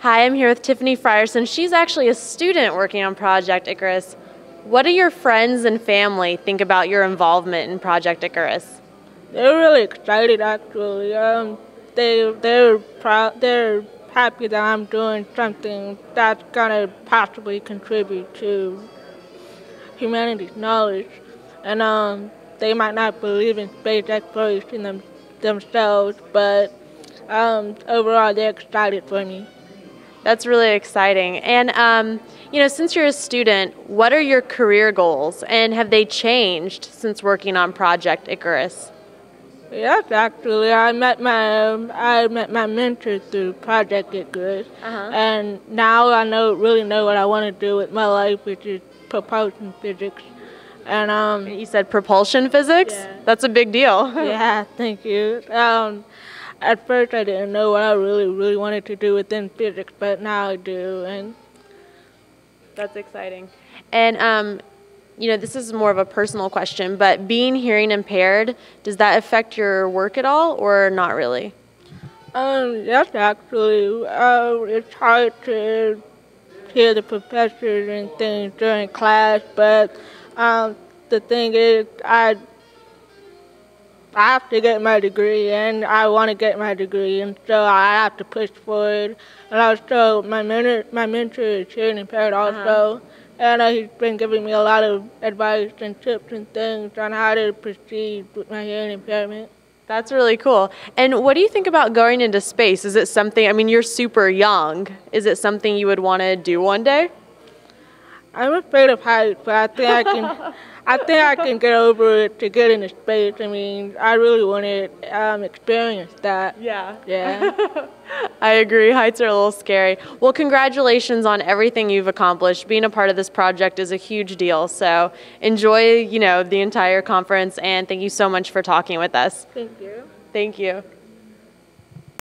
Hi, I'm here with Tiffany Frierson. She's actually a student working on Project Icarus. What do your friends and family think about your involvement in Project Icarus? They're really excited, actually. Um, they they're proud. They're happy that I'm doing something that's gonna possibly contribute to humanity's knowledge, and um, they might not believe in space exploration them, themselves, but um, overall they're excited for me. That's really exciting. And, um, you know, since you're a student, what are your career goals and have they changed since working on Project Icarus? Yes, actually, I met my I met my mentor through Project Icarus, uh-huh. and now I know really know what I want to do with my life, which is propulsion physics. And um, you said propulsion physics. Yeah. That's a big deal. yeah, thank you. Um, at first I didn't know what I really, really wanted to do within physics, but now I do, and that's exciting. And um, you know, this is more of a personal question, but being hearing impaired, does that affect your work at all, or not really? Um, yes, actually, uh, it's hard to hear the professors and things during class, but um, the thing is, I I have to get my degree, and I want to get my degree, and so I have to push forward. And also, my mentor, my mentor is hearing impaired also, uh-huh. and uh, he's been giving me a lot of advice and tips and things on how to proceed with my hearing impairment. That's really cool. And what do you think about going into space? Is it something, I mean, you're super young. Is it something you would want to do one day? I'm afraid of heights, but I think I can. I think I can get over it to get into space. I mean, I really want to um, experience that. Yeah. Yeah. I agree. Heights are a little scary. Well, congratulations on everything you've accomplished. Being a part of this project is a huge deal. So enjoy, you know, the entire conference, and thank you so much for talking with us. Thank you. Thank you.